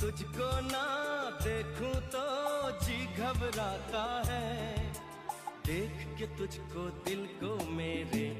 तुझको ना देखूँ तो जी घबराता है। देख के तुझको दिल को मेरे